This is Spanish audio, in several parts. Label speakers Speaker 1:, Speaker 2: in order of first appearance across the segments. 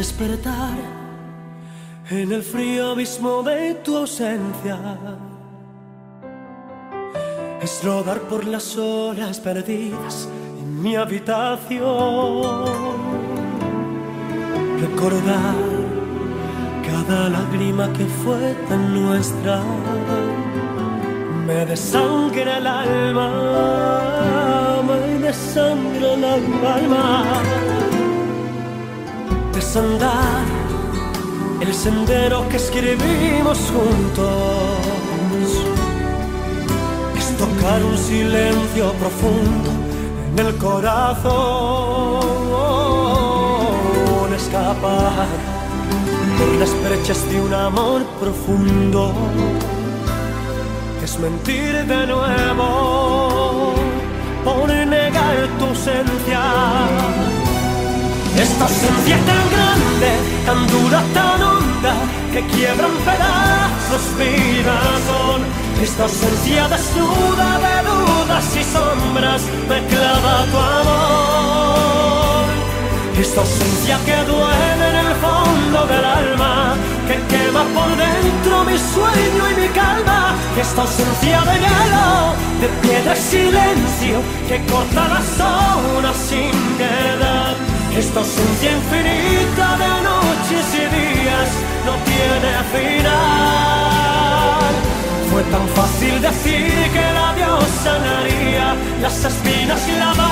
Speaker 1: despertar en el frío abismo de tu ausencia. Es rodar por las horas perdidas en mi habitación. Recordar cada lágrima que fue tan nuestra. Me desangra el alma, me desangra el alma desandar el sendero que escribimos juntos. Es tocar un silencio profundo en el corazón. Escapar por las brechas de un amor profundo. Es mentir de nuevo por negar tu ausencia esta ausencia tan grande, tan dura, tan honda, que quiebra en pedazos mi razón. Esta ausencia desnuda de dudas y sombras me clava tu amor. Esta ausencia que duele en el fondo del alma, que quema por dentro mi sueño y mi calma. Esta ausencia de hielo, de piedra y silencio, que corta las horas sin piedad. Esta ausencia infinita de noches y días no tiene final. Fue tan fácil decir que la Dios sanaría las espinas lavadas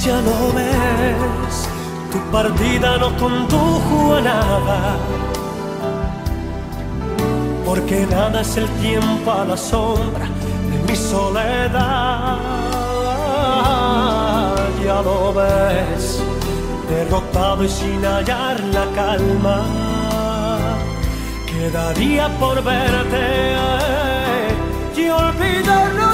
Speaker 1: ya lo ves, tu partida no condujo a nada, porque nada es el tiempo a la sombra de mi soledad. Ya lo ves, derrotado y sin hallar la calma, quedaría por verte y olvidarlo todo.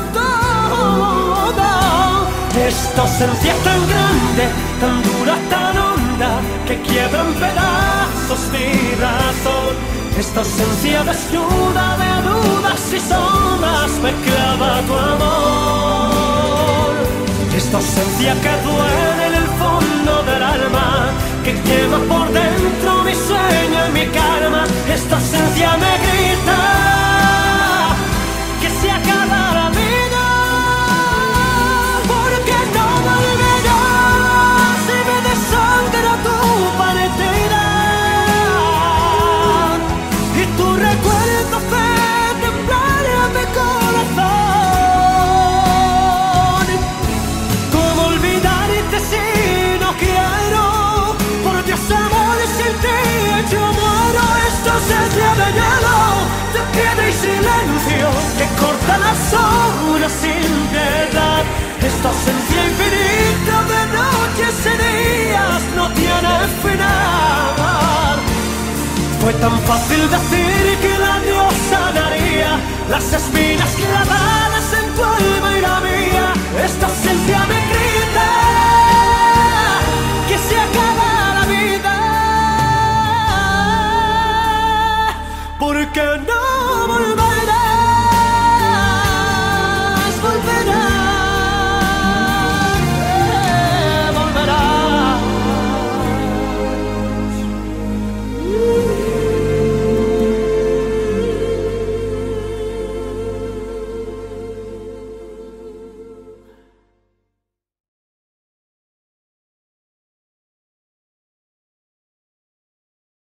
Speaker 1: Esta ausencia tan grande, tan dura, tan honda, que quiebra en pedazos mi razón. Esta ausencia desnuda de dudas y sombras me clava tu amor. Esta ausencia que duele en el fondo del alma, que quema por dentro mi sueño y mi calma. tan fácil decir que la diosa daría las espinas clavadas en tu alma y la mía. Esta esencia me grita.